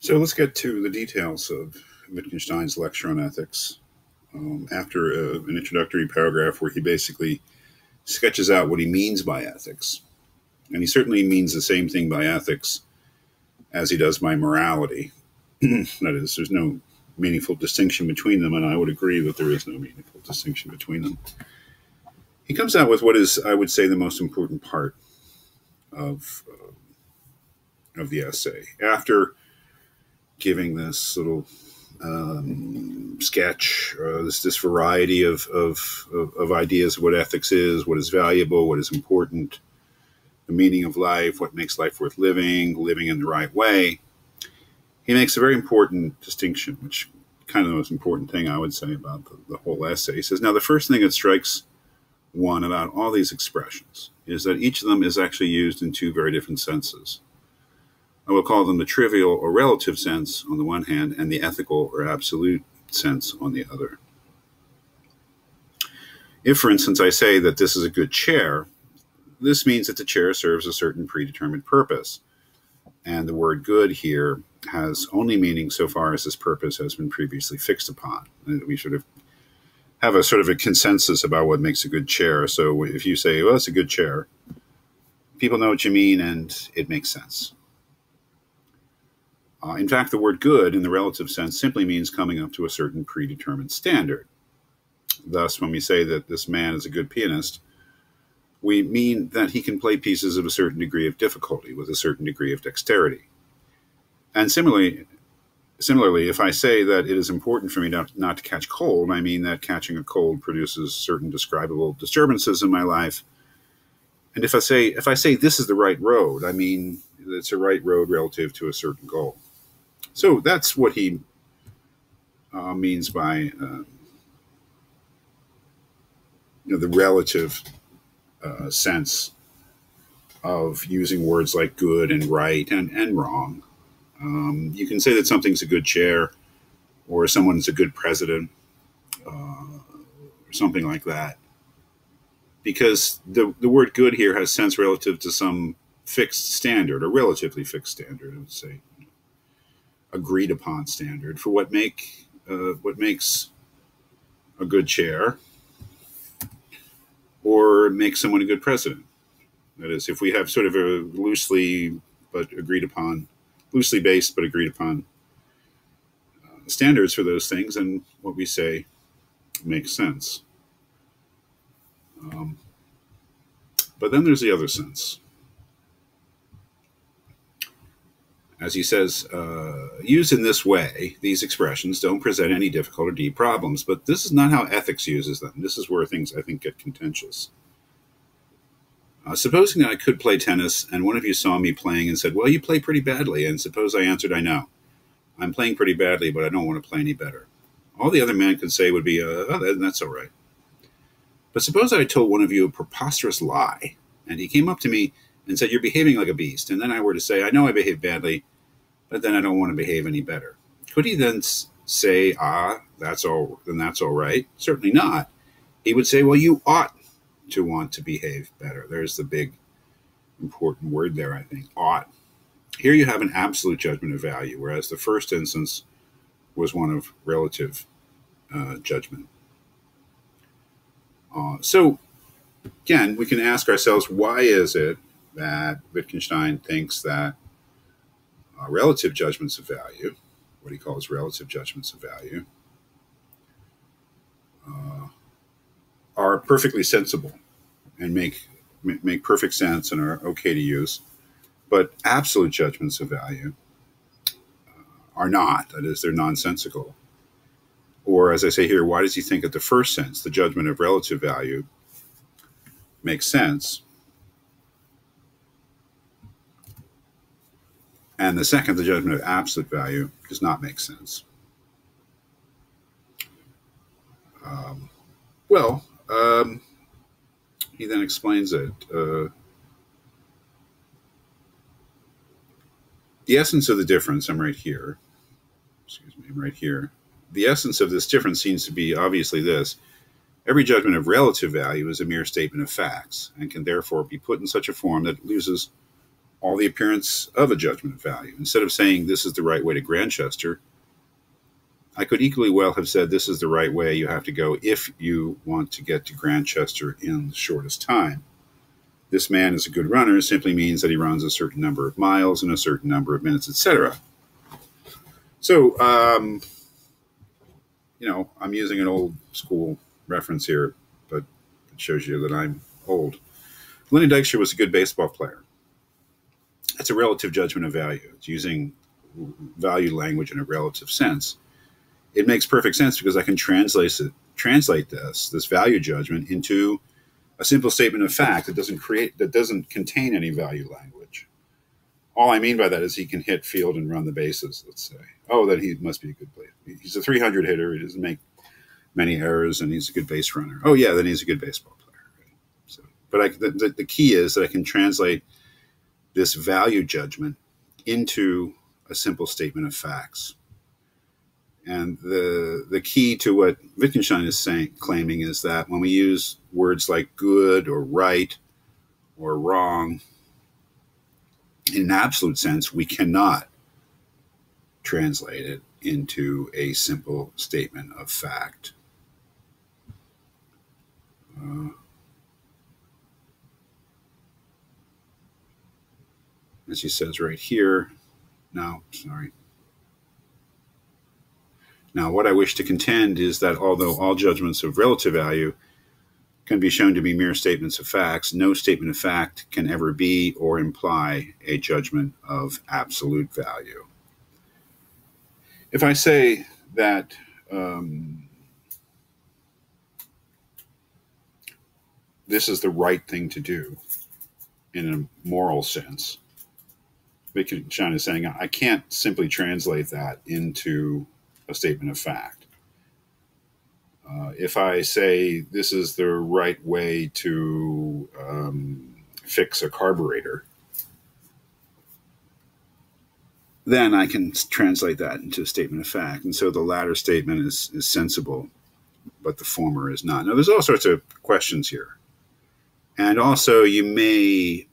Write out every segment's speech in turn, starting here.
So let's get to the details of Wittgenstein's lecture on ethics. Um, after a, uh, an introductory paragraph where he basically sketches out what he means by ethics, and he certainly means the same thing by ethics as he does by morality. that is, there's no meaningful distinction between them, and I would agree that there is no meaningful distinction between them. He comes out with what is, I would say, the most important part of uh, of the essay. After giving this little um, sketch, uh, this this variety of, of, of of ideas of what ethics is, what is valuable, what is important, the meaning of life, what makes life worth living, living in the right way. He makes a very important distinction, which kind of the most important thing I would say about the, the whole essay. He says, now the first thing that strikes one about all these expressions is that each of them is actually used in two very different senses. I will call them the trivial or relative sense on the one hand, and the ethical or absolute sense on the other. If, for instance, I say that this is a good chair, this means that the chair serves a certain predetermined purpose. And the word good here has only meaning so far as this purpose has been previously fixed upon. And we sort of have a sort of a consensus about what makes a good chair. So if you say, well, it's a good chair, people know what you mean and it makes sense. Uh, in fact, the word good in the relative sense simply means coming up to a certain predetermined standard. Thus, when we say that this man is a good pianist, we mean that he can play pieces of a certain degree of difficulty with a certain degree of dexterity. And similarly, similarly, if I say that it is important for me not, not to catch cold, I mean that catching a cold produces certain describable disturbances in my life. And if I say if I say this is the right road, I mean it's a right road relative to a certain goal. So that's what he uh, means by uh, you know the relative uh, sense of using words like good and right and, and wrong. Um, you can say that something's a good chair or someone's a good president uh, or something like that. Because the, the word good here has sense relative to some fixed standard, or relatively fixed standard, I would say agreed upon standard for what make uh, what makes a good chair or make someone a good president. That is, if we have sort of a loosely but agreed upon, loosely based but agreed upon uh, standards for those things, and what we say makes sense. Um, but then there's the other sense. As he says, uh, used in this way, these expressions don't present any difficult or deep problems, but this is not how ethics uses them. This is where things, I think, get contentious. Uh, supposing that I could play tennis and one of you saw me playing and said, Well, you play pretty badly, and suppose I answered, I know. I'm playing pretty badly, but I don't want to play any better. All the other man could say would be, uh, Oh, that's all right. But suppose I told one of you a preposterous lie, and he came up to me and said, You're behaving like a beast. And then I were to say, I know I behaved badly, but then I don't want to behave any better. Could he then say, Ah, that's all, then that's all right? Certainly not. He would say, Well, you ought to want to behave better. There's the big important word there, I think. Ought. Here you have an absolute judgment of value, whereas the first instance was one of relative uh, judgment. Uh, so, again, we can ask ourselves why is it that Wittgenstein thinks that uh, relative judgments of value, what he calls relative judgments of value, uh, are perfectly sensible and make make perfect sense and are okay to use, but absolute judgments of value uh, are not. That is, they're nonsensical. Or, as I say here, why does he think that the first sense, the judgment of relative value, makes sense? And the second, the judgment of absolute value, does not make sense. Um, well, um, he then explains it. Uh, the essence of the difference, I'm right here. Excuse me, I'm right here. The essence of this difference seems to be obviously this. Every judgment of relative value is a mere statement of facts and can therefore be put in such a form that it loses all the appearance of a judgment of value. Instead of saying this is the right way to Grantchester, I could equally well have said this is the right way you have to go if you want to get to Grantchester in the shortest time. This man is a good runner simply means that he runs a certain number of miles in a certain number of minutes, etc. So, um, you know, I'm using an old school reference here, but it shows you that I'm old. Lenny Dykstra was a good baseball player. It's a relative judgment of value. It's using value language in a relative sense it makes perfect sense because I can translate it, translate this this value judgment into a simple statement of fact that doesn't create that doesn't contain any value language. All I mean by that is he can hit field and run the bases. Let's say, oh, that he must be a good player. He's a 300 hitter. He doesn't make many errors, and he's a good base runner. Oh yeah, then he's a good baseball player. So, but I, the, the key is that I can translate this value judgment into a simple statement of facts. And the the key to what Wittgenstein is saying, claiming is that when we use words like good or right or wrong, in an absolute sense, we cannot translate it into a simple statement of fact. Uh, as he says right here, Now, sorry. Now, what I wish to contend is that although all judgments of relative value can be shown to be mere statements of facts, no statement of fact can ever be or imply a judgment of absolute value. If I say that um, this is the right thing to do in a moral sense, Wittgenstein is saying I can't simply translate that into a statement of fact. Uh, if I say this is the right way to um, fix a carburetor, then I can translate that into a statement of fact. And so the latter statement is, is sensible, but the former is not. Now, there's all sorts of questions here. And also, you may,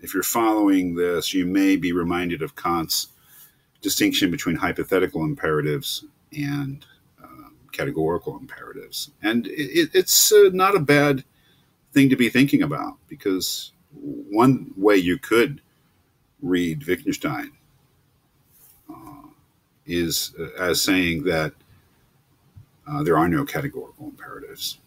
if you're following this, you may be reminded of Kant's distinction between hypothetical imperatives and uh, categorical imperatives. And it, it's uh, not a bad thing to be thinking about because one way you could read Wittgenstein uh, is uh, as saying that uh, there are no categorical imperatives.